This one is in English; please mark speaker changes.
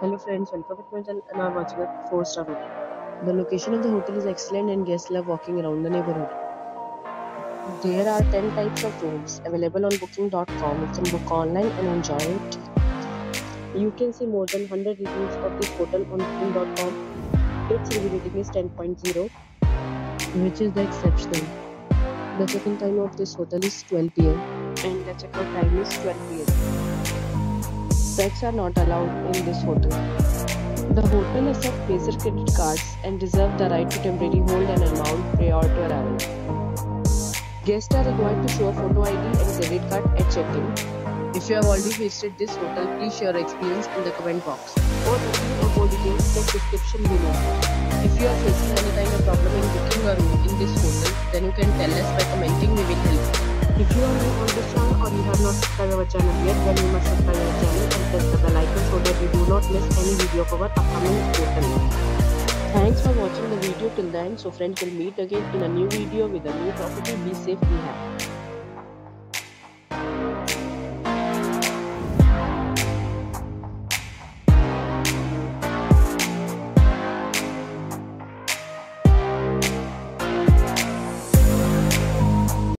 Speaker 1: Hello friends, welcome to and are watching a 4 star hotel. The location of the hotel is excellent and guests love walking around the neighborhood. There are 10 types of rooms available on booking.com. You can book online and enjoy it. You can see more than 100 reviews of this hotel on booking.com. Its review rating is 10.0, which is the exceptional. The check-in time of this hotel is 12 pm and the check-out time is 12 pm. Pets are not allowed in this hotel. The hotel accepts major credit cards and reserves the right to temporarily hold an amount prior to arrival. Guests are required to show a photo ID and credit card at check-in. If you have already visited this hotel, please share your experience in the comment box. For booking or more details, check description below. If you are facing any kind of problem in booking a room in this hotel, then you can tell us by commenting. We will help. If you are new on this channel or you have not subscribed our channel yet, then you must subscribe not miss any video of our upcoming portal. Thanks for watching the video till the end. So friends we'll meet again in a new video with a new property. Be safe, be happy.